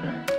Thunder.